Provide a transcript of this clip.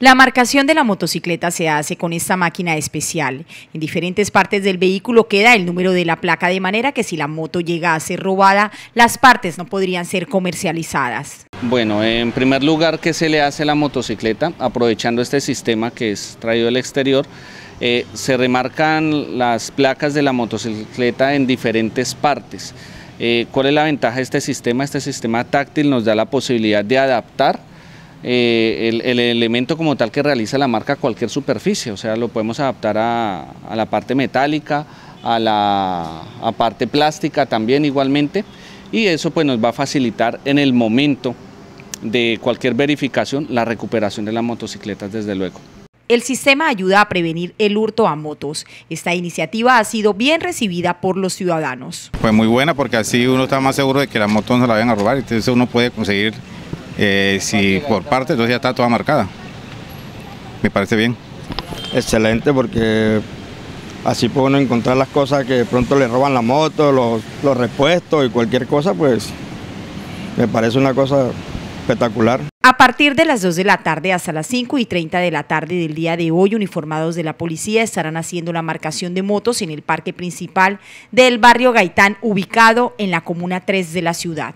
La marcación de la motocicleta se hace con esta máquina especial. En diferentes partes del vehículo queda el número de la placa de manera que si la moto llega a ser robada, las partes no podrían ser comercializadas. Bueno, en primer lugar, ¿qué se le hace a la motocicleta? Aprovechando este sistema que es traído del exterior, eh, se remarcan las placas de la motocicleta en diferentes partes. Eh, ¿Cuál es la ventaja de este sistema? Este sistema táctil nos da la posibilidad de adaptar eh, el, elemento como tal que realiza la marca a cualquier superficie, o sea, lo podemos adaptar a, la parte metálica, a la parte plástica también igualmente, y eso pues nos va a facilitar en el momento de cualquier verificación la recuperación de las motocicletas desde luego. El sistema ayuda a prevenir el hurto a motos. Esta iniciativa ha sido bien recibida por los ciudadanos. Pues muy buena porque así uno está más seguro de que las motos no se la vayan a robar, entonces uno puede conseguir eh, si por parte, entonces ya está toda marcada. Me parece bien. Excelente porque así puede uno encontrar las cosas que pronto le roban la moto, los, los repuestos y cualquier cosa, pues me parece una cosa espectacular. A partir de las 2 de la tarde hasta las 5 y 30 de la tarde del día de hoy, uniformados de la policía estarán haciendo la marcación de motos en el parque principal del barrio Gaitán, ubicado en la comuna 3 de la ciudad.